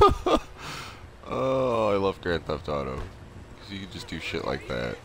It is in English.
oh, I love Grand Theft Auto. Because you can just do shit like that.